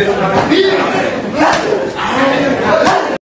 Ih!